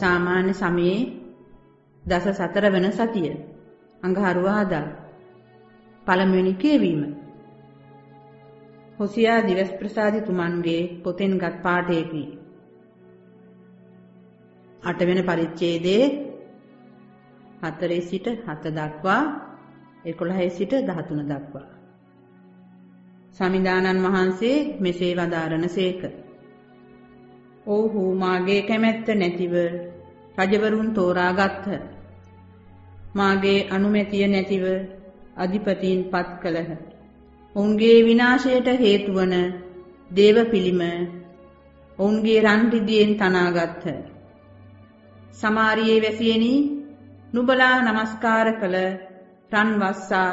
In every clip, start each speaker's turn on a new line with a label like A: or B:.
A: සාමාන්‍ය සමයේ දස සතර වන සතිය. අඟහරුවාදා පළමුවෙනි කියවීම. හොසියා දිවස් ප්‍රසාදි තුමන්ගේ පොතෙන් ගත් පාඨයකි. අටවෙනි පරිච්ඡේදයේ 4 සිට 7 දක්වා 11 සිට 13 දක්වා. සමිදානන් වහන්සේ මෙසේ වදාරනසේක ඔව්හු මාගේ කැමැත්ත නැතිව රජවරුන් තෝරාගත්හ. මාගේ අනුමැතිය නැතිව අධිපතීන් පත් කළහ. ඔවුන්ගේ විනාශයට හේතුවන දේව පිළිම ඔවුන්ගේ රන් රිදියෙන් තනාගත්හ. සමාරියේ වැසියනි නුබලා নমස්කාර කළ රන් වස්සා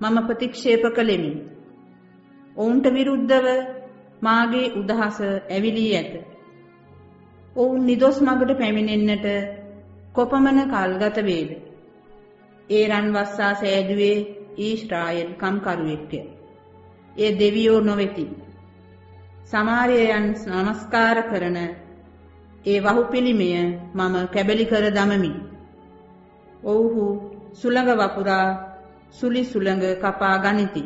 A: මම ප්‍රතික්ෂේප කළෙමි. ඔවුන්ට විරුද්ධව මාගේ උදහස ඇවිලී ඇත. ඔවුන් නිදොස් මගට පැමිණෙන්නට කොපමණ කල් ගත වේද? ඒ රන් වස්සා සෑදුවේ ඊශ්‍රායල් කම්කරුවෙක්ය. ඒ දෙවියෝ නොවේති. සමාරයයන් නමස්කාර කරන ඒ වහු පිළිමය මම කැබලි කර දමමි. ඔව්හු සුළඟ වපුරා සුලි සුළඟ කපා ගනිති.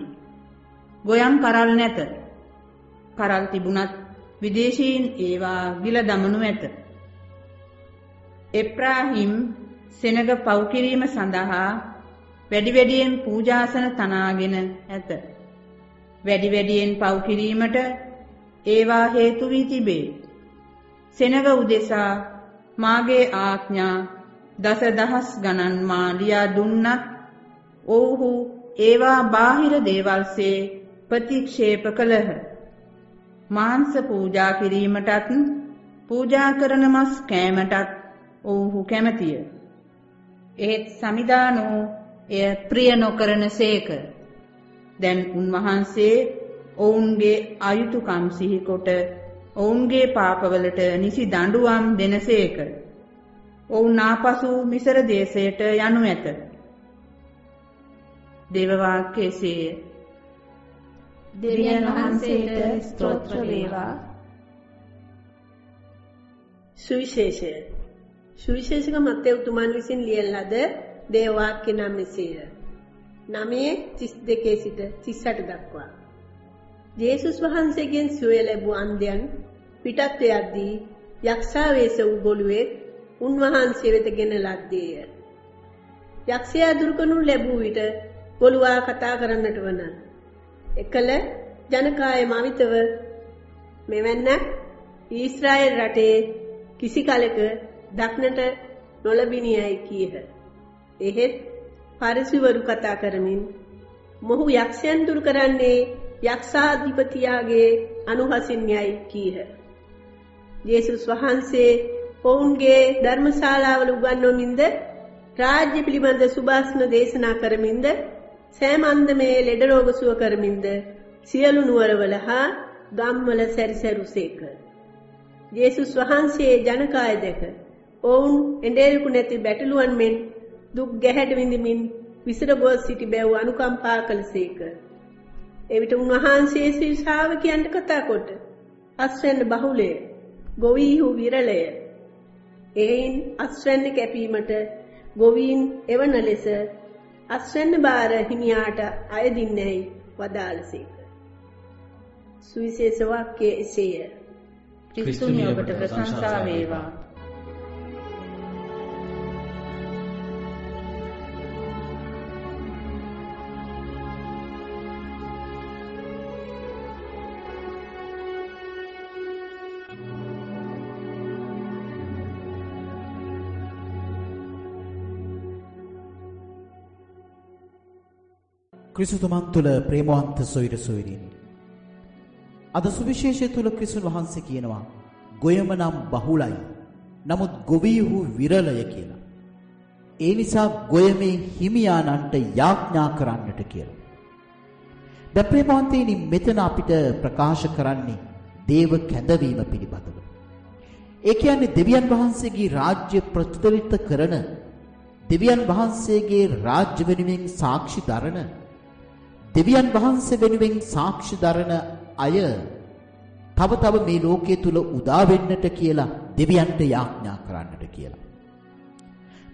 A: ගොයම් කරල් නැත. කරල් තිබුණත් විදේශීන් ඒවා ගිල දමනු ඇත. එප්‍රාහිම් සෙනග පව් කිරීම සඳහා වැඩි වැඩියෙන් පූජාසන තනාගෙන ඇත. වැඩි වැඩියෙන් පව් කිරීමට ඒවා හේතු වී තිබේ. සෙනග උදෙසා මාගේ ආඥා දස දහස් ගණන් මා ලියා දුන්නත් ඔව්හු ඒවා බාහිර දේවල්සේ ප්‍රතික්ෂේප කළහ. මාංශ පූජා කිරීමටත් පූජා කරන මස් කෑමටත් ඔවුහු කැමතිය. ඒත් සමිදානෝ එය ප්‍රිය නොකරන සේක. දැන් උන්වහන්සේ ඔවුන්ගේ අයුතුකම් සිහිකොට ඔවුන්ගේ පාපවලට නිසි දඬුවම් දෙනසේක. ඔවුන් ආපසු මිසර දේශයට යනු ඇත. දේවවාක්‍යයේසේය.
B: දෙවියන් වහන්සේට ස්තෝත්‍ර වේවා.
C: සුවිශේෂය සුවිශේෂක මත්තේ උතුමන් විසින් ලියන ලද දේවාක්‍ය නම් මෙසේය. 9:32 සිට 38 දක්වා. ජේසුස් වහන්සේගෙන් සුවය ලැබූ අන්ධයන් පිටත් යද්දී යක්ෂා වේශ වූ ගොළුවෙක් උන්වහන්සේ වෙත ගෙන ලද්දේය. යක්ෂයා දුර්කණු ලැබූ විට ගොළුවා කතා කරන්නට වන එකල ජනකාය මවිතව මෙවැන්නක් ඊශ්‍රායල් රටේ කිසි කලෙක දක්නට නොලබිනියයි කීහ. එහෙත් පරිසිවරු කතා කරමින් මොහු යක්ෂයන් දුරු කරන්නේ යක්ෂාධිපතියාගේ අනුහසින් යයි කීහ. යේසුස් වහන්සේ ඔවුන්ගේ ධර්මශාලාවල උගන්වමින්ද රාජ්‍ය පිළිබඳ සුභාස්න දේශනා කරමින්ද සෑම අන්දමේ ලෙඩ රෝග සුව කරමින්ද සියලු නුවරවල හා ගම්වල සැරිසැරුසේක. ජේසුස් වහන්සේ ජනකාය දැක ඔවුන් එඬේරුකු නැති බැටළුවන් මෙන් දුක් ගැහැට විඳමින් විසිර ගොස් සිටි බැව් අනුකම්පා කළසේක. එවිට උන්වහන්සේ ශ්‍රී ශ්‍රාවකයන්ට කතා කොට අස්වැන්න බහුලය, ගොවීහු විරලය. එයින් අස්වැන්න කැපීමට ගොවීන් එවන ලෙස අස්වැන්න බාර හිමියාට අයදින්නේයි වදාළසේක. සුවිශේෂ වාක්‍යයේ එසේය.
A: ක්‍රිස්තුනි ඔබට ප්‍රශංසා වේවා.
D: ක්‍රිස්තුතුමන් තුළ ප්‍රේමවන්ත සොයිර සොයිරිනි. අද සුවිශේෂය තුළ ක්‍රිස්තුන් වහන්සේ කියනවා ගොයම නම් බහුලයි. නමුත් ගොවීහු විරලය කියලා. ඒ නිසා ගොයමේ හිමියානන්ට යාඥා කරන්නට කියලා. ද ප්‍රේමවන්තයනි මෙතන අපිට ප්‍රකාශ කරන්නේ දේව කැඳවීම පිළිබඳව. ඒ කියන්නේ දෙවියන් වහන්සේගේ රාජ්‍ය ප්‍රතිතරිත කරන දෙවියන් වහන්සේගේ රාජ්‍ය වෙනුවෙන් සාක්ෂි දරන දෙවියන් වහන්සේ වෙනුවෙන් සාක්ෂි දරන අය තව තව මේ ලෝකයේ තුල උදා වෙන්නට කියලා දෙවියන්ට යාඥා කරන්නට කියලා.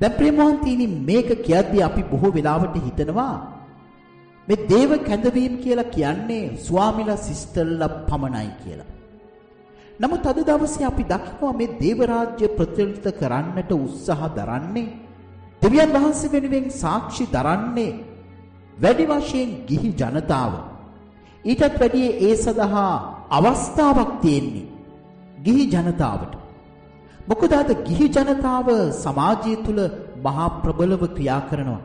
D: දැන් ප්‍රේමවන්තීනි මේක කියද්දී අපි බොහෝ වෙලාවට හිතනවා මේ දේව කැඳවීම කියලා කියන්නේ ස්වාමිලා සිස්ටර්ලා පමණයි කියලා. නමුත් අද දවසේ අපි දකිනවා මේ දේව රාජ්‍ය ප්‍රතිනිධිත කරන්නට උත්සාහ දරන්නේ දෙවියන් වහන්සේ වෙනුවෙන් සාක්ෂි දරන්නේ වැඩි වශයෙන් ගිහි ජනතාව. ඊටත් වැඩිය ඒ සඳහා අවස්ථාවක් තියෙන්නේ ගිහි ජනතාවට. මොකද අද ගිහි ජනතාව සමාජය තුල මහා ප්‍රබලව ක්‍රියා කරනවා.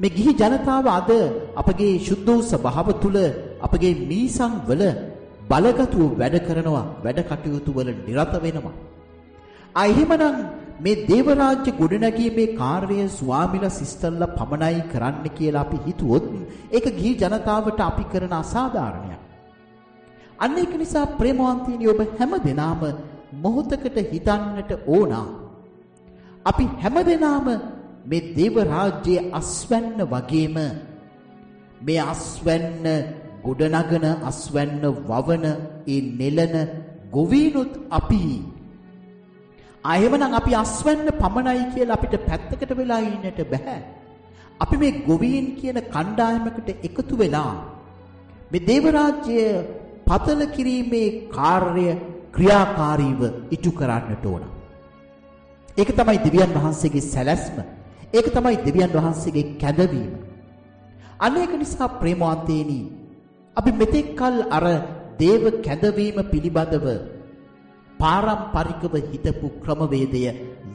D: මේ ගිහි ජනතාව අද අපගේ ශුද්ධ වූ ස්වභාව තුල අපගේ මීසම් වල බලගතුව වැඩ කරනවා වැඩ කටයුතු වල නිරත වෙනවා. ආ එහෙමනම් මේ දේව රාජ්‍ය ගොඩනැගීමේ කාර්යය ස්වාමිලා සිස්ටර්ලා පමණයි කරන්න කියලා අපි හිතුවොත් ඒක ගිහි ජනතාවට අපි කරන අසාධාරණයක්. අන්න ඒක නිසා ප්‍රේමවන්තයනි ඔබ හැම දිනාම මොහොතකට හිතන්නට ඕනා. අපි හැම දිනාම මේ දේව රාජ්‍යයේ අස්වැන්න වගේම මේ අස්වැන්න ගොඩනගන අස්වැන්න වවන ඒ නෙලන ගොවීනුත් අපි ආයෙමනම් අපි අස්වැන්න පමණයි කියලා අපිට පැත්තකට වෙලා ඉන්නට බෑ. අපි මේ ගොවීන් කියන කණ්ඩායමකට එකතු වෙලා මේ දේව රාජ්‍ය පතල කිරීමේ කාර්ය ක්‍රියාකාරීව ඉටු කරන්නට ඕන. ඒක තමයි දෙවියන් වහන්සේගේ සැලැස්ම. ඒක තමයි දෙවියන් වහන්සේගේ කැඳවීම. අනේක නිසා ප්‍රේමවන්තේනි අපි මෙතෙක් කල අර දේව කැඳවීම පිළිබඳව පාරම්පරිකව හිතපු ක්‍රමවේදය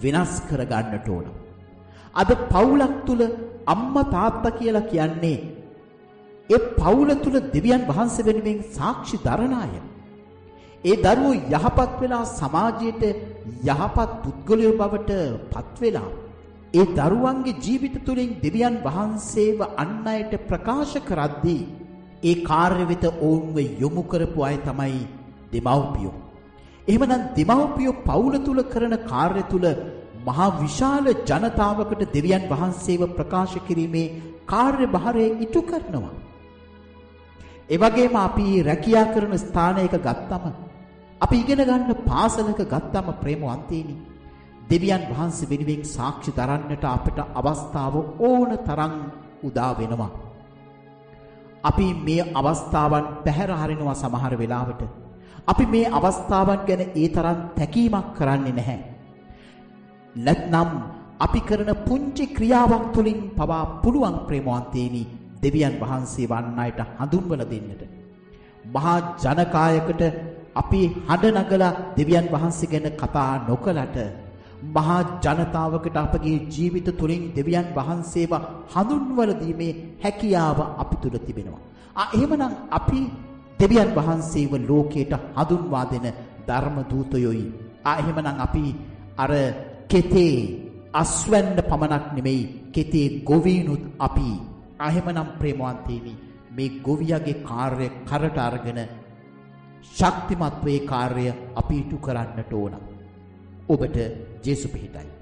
D: වෙනස් කර ගන්නට ඕන. අද පවුලක් තුල අම්මා තාත්තා කියලා කියන්නේ ඒ පවුල තුල දෙවියන් වහන්සේ වෙනුවෙන් සාක්ෂි දරන අය. ඒ දරුවෝ යහපත් වෙලා සමාජයට යහපත් පුද්ගලයෝ බවට පත් වෙලා ඒ දරුවන්ගේ ජීවිත තුළින් දෙවියන් වහන්සේව අන් අයට ප්‍රකාශ කරද්දී ඒ කාර්ය වෙත ඔවුන්ව යොමු කරපු අය තමයි දෙමව්පියෝ. එහෙමනම් දෙමව්පියෝ පවුල තුල කරන කාර්ය තුල මහා විශාල ජනතාවකට දෙවියන් වහන්සේව ප්‍රකාශ කිරීමේ කාර්යභාරය ඉටු කරනවා. ඒ වගේම අපි රැකියා කරන ස්ථානයක ගත්තම අපි ඉගෙන ගන්න පාසලක ගත්තම ප්‍රේමවන්තේනි දෙවියන් වහන්සේ වෙනුවෙන් සාක්ෂි දරන්නට අපට අවස්ථාව ඕන තරම් උදා වෙනවා. අපි මේ අවස්ථාවන් පැහැර හරිනවා සමහර වෙලාවට. අපි මේ අවස්ථාවන් ගැන ඒ තරම් තැකීමක් කරන්නේ නැහැ. නැත්නම් අපි කරන පුංචි ක්‍රියාවක් තුළින් පවා පුළුවන් ප්‍රේමවන්තේනි දෙවියන් වහන්සේ වන්නයිට හඳුන්වලා දෙන්නට. මහා ජනකායකට අපි හඬ නගලා දෙවියන් වහන්සේ ගැන කතා නොකලට මහා ජනතාවකට අපගේ ජීවිත තුළින් දෙවියන් වහන්සේව හඳුන්වලා දීමේ හැකියාව අපි තුල තිබෙනවා. ආ එහෙමනම් අපි දෙවියන් වහන්සේව ලෝකයට හඳුන්වා දෙන ධර්ම දූතයෝයි. ආ එහෙමනම් අපි අර කෙතේ අස්වැන්න පමණක් නෙමෙයි කෙතේ ගොවීනුත් අපි. ආ එහෙමනම් ප්‍රේමවන්තේනි මේ ගොවියගේ කාර්ය කරට අරගෙන ශක්තිමත් වේ කාර්ය අපි ඉටු කරන්නට ඕන. ඔබට ජේසු පිහිටයි.